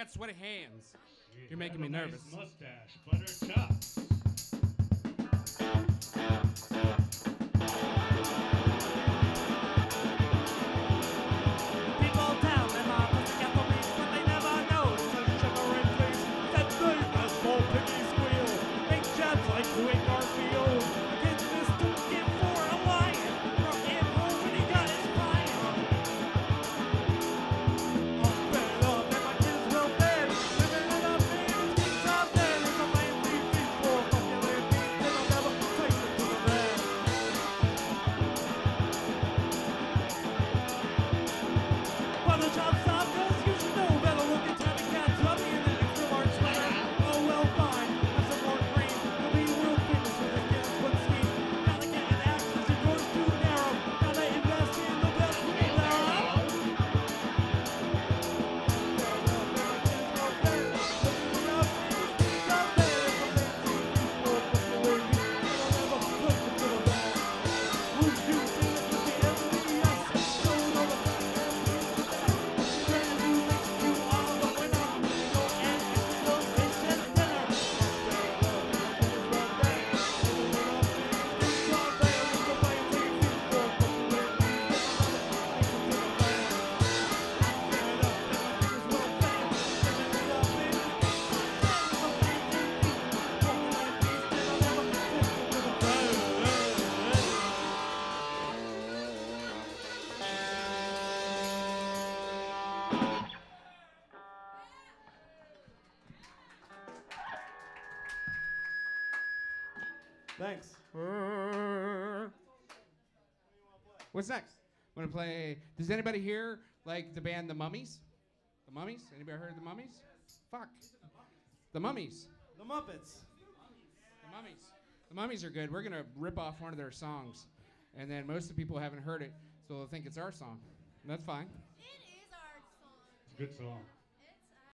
got sweaty hands. You You're making me a nervous. Nice mustache, Butterchops. People tell Thanks. What's next? Want to play? Does anybody here like the band The Mummies? The Mummies? Anybody heard of the Mummies? Fuck. The Mummies. The Muppets. The Mummies. The Mummies are good. We're gonna rip off one of their songs, and then most of the people haven't heard it, so they'll think it's our song. And that's fine. It is our song. It's a good song.